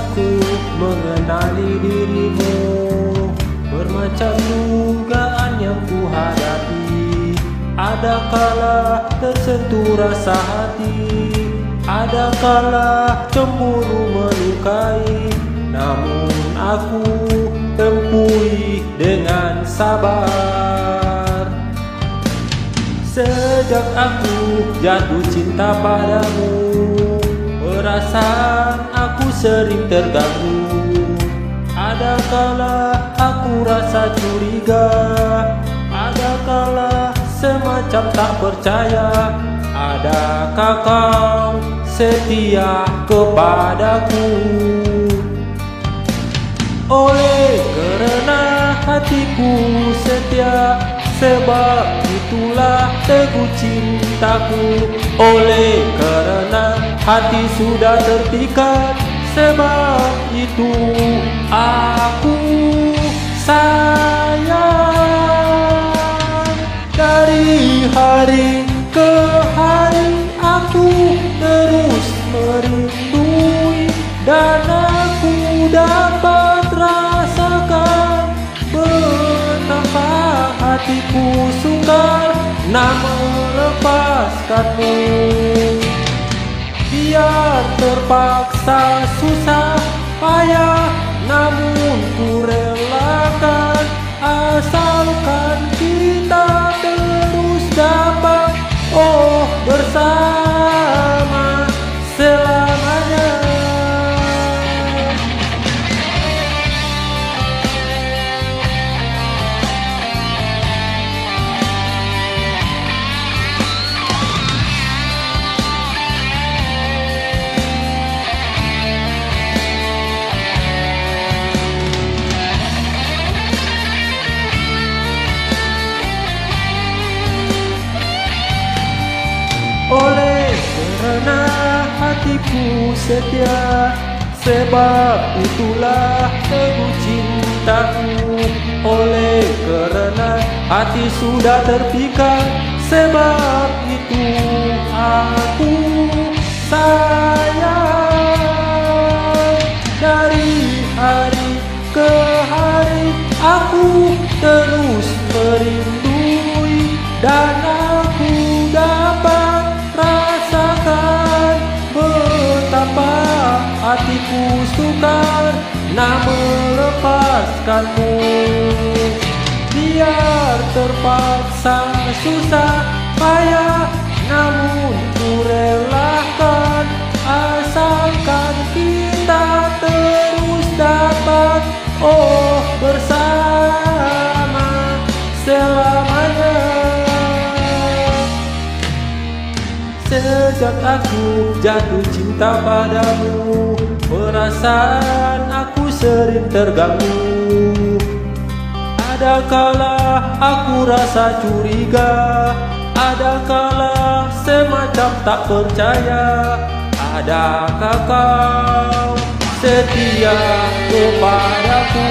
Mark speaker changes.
Speaker 1: Aku mengenali dirimu. Bermacam dugaan yang ku hadapi Ada kala tersentuh rasa hati? Ada kala cemburu melukai? Namun aku tempuhi dengan sabar. Sejak aku jatuh cinta padamu Perasaan sering terganggu. Ada kala aku rasa curiga? Ada kala semacam tak percaya? Adakah kau setia kepadaku? Oleh kerana hatiku setia Sebab itulah teguh cintaku. Oleh kerana hati sudah terpikat Sebab itu aku sayang. Dari hari ke hari aku terus merindui Dan aku dapat rasakan betapa hatiku sukar nak melepaskanmu Biar terpaksa susah payah namun ku Oleh kerana hatiku setia Sebab itulah teguh cintaku. Oleh kerana hati sudah terpikat Sebab itu aku sayang. Dari hari ke hari aku terus merindui Dan hatiku sukar nak melepaskanmu Biar terpaksa susah payah namun ku relakan Asalkan kita terus dapat oh bersama selamanya. Sejak aku jatuh cinta padamu Perasaan aku sering terganggu. Ada kala aku rasa curiga? Ada kala semacam tak percaya? Adakah kau setia kepadaku